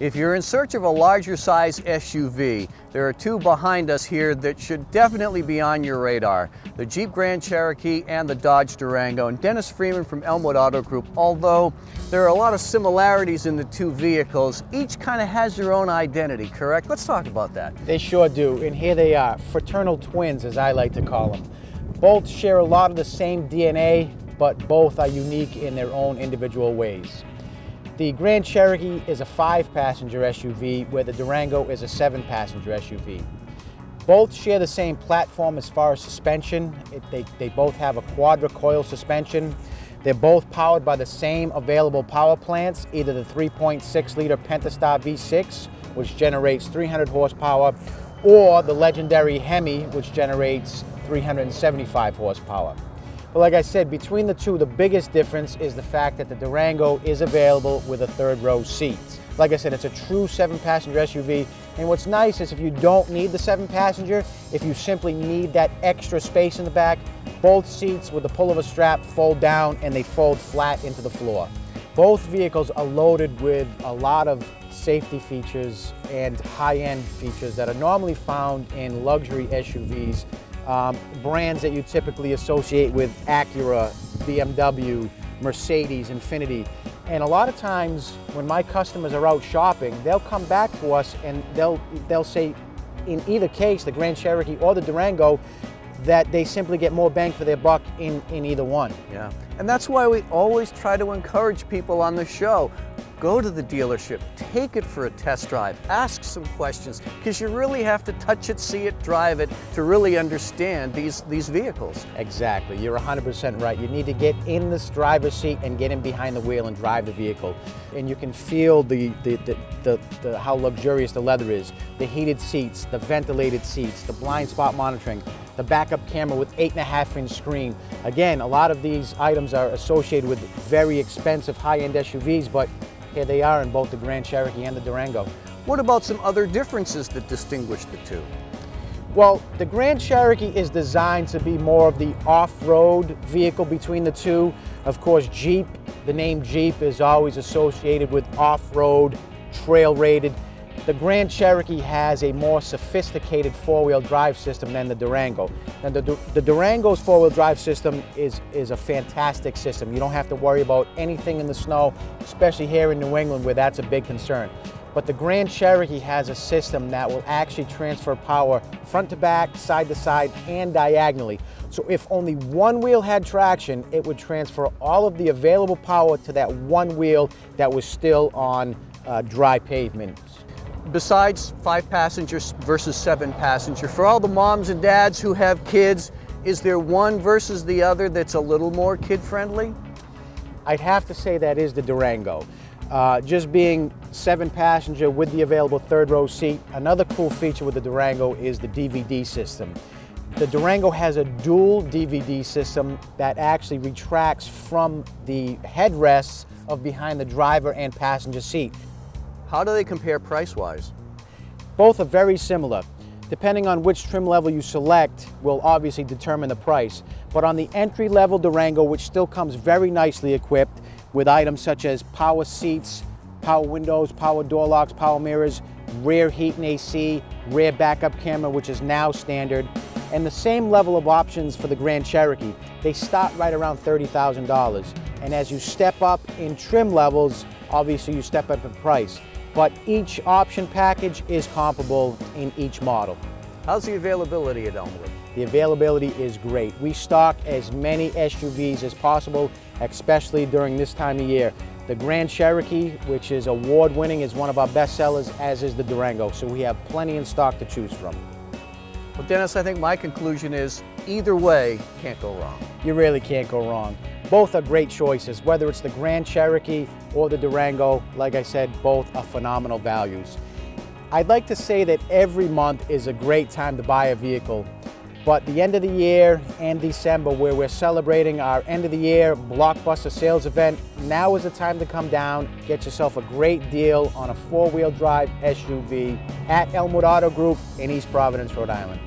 If you're in search of a larger size SUV, there are two behind us here that should definitely be on your radar. The Jeep Grand Cherokee and the Dodge Durango. And Dennis Freeman from Elmwood Auto Group, although there are a lot of similarities in the two vehicles, each kind of has their own identity, correct? Let's talk about that. They sure do, and here they are, fraternal twins as I like to call them. Both share a lot of the same DNA, but both are unique in their own individual ways. The Grand Cherokee is a five passenger SUV where the Durango is a seven passenger SUV. Both share the same platform as far as suspension. It, they, they both have a quadra coil suspension. They're both powered by the same available power plants, either the 3.6 liter Pentastar V6, which generates 300 horsepower, or the legendary Hemi, which generates 375 horsepower. But like I said, between the two, the biggest difference is the fact that the Durango is available with a third row seat. Like I said, it's a true seven passenger SUV. And what's nice is if you don't need the seven passenger, if you simply need that extra space in the back, both seats with the pull of a strap fold down and they fold flat into the floor. Both vehicles are loaded with a lot of safety features and high-end features that are normally found in luxury SUVs um, brands that you typically associate with Acura, BMW, Mercedes, Infiniti. And a lot of times when my customers are out shopping, they'll come back to us and they'll, they'll say, in either case, the Grand Cherokee or the Durango, that they simply get more bang for their buck in, in either one. Yeah, and that's why we always try to encourage people on the show Go to the dealership, take it for a test drive, ask some questions, because you really have to touch it, see it, drive it to really understand these, these vehicles. Exactly, you're 100% right. You need to get in this driver's seat and get in behind the wheel and drive the vehicle. And you can feel the, the, the, the, the how luxurious the leather is, the heated seats, the ventilated seats, the blind spot monitoring, the backup camera with eight and a half inch screen. Again, a lot of these items are associated with very expensive high-end SUVs, but here they are in both the Grand Cherokee and the Durango. What about some other differences that distinguish the two? Well, the Grand Cherokee is designed to be more of the off-road vehicle between the two. Of course, Jeep, the name Jeep is always associated with off-road, trail-rated. The Grand Cherokee has a more sophisticated four-wheel drive system than the Durango. And the, the Durango's four-wheel drive system is, is a fantastic system. You don't have to worry about anything in the snow, especially here in New England where that's a big concern. But the Grand Cherokee has a system that will actually transfer power front to back, side to side, and diagonally. So if only one wheel had traction, it would transfer all of the available power to that one wheel that was still on uh, dry pavement besides five passengers versus seven passenger, for all the moms and dads who have kids, is there one versus the other that's a little more kid friendly? I'd have to say that is the Durango. Uh, just being seven passenger with the available third row seat. Another cool feature with the Durango is the DVD system. The Durango has a dual DVD system that actually retracts from the headrests of behind the driver and passenger seat. How do they compare price-wise? Both are very similar. Depending on which trim level you select will obviously determine the price. But on the entry-level Durango, which still comes very nicely equipped with items such as power seats, power windows, power door locks, power mirrors, rear heat and AC, rear backup camera, which is now standard, and the same level of options for the Grand Cherokee. They start right around $30,000. And as you step up in trim levels, obviously you step up in price but each option package is comparable in each model. How's the availability at Elmwood? The availability is great. We stock as many SUVs as possible, especially during this time of year. The Grand Cherokee, which is award-winning, is one of our best sellers, as is the Durango, so we have plenty in stock to choose from. Well, Dennis, I think my conclusion is either way, can't go wrong. You really can't go wrong. Both are great choices, whether it's the Grand Cherokee or the Durango. Like I said, both are phenomenal values. I'd like to say that every month is a great time to buy a vehicle, but the end of the year and December where we're celebrating our end of the year blockbuster sales event, now is the time to come down, get yourself a great deal on a four-wheel drive SUV at Elmwood Auto Group in East Providence, Rhode Island.